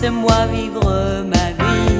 laisse-moi vivre ma vie.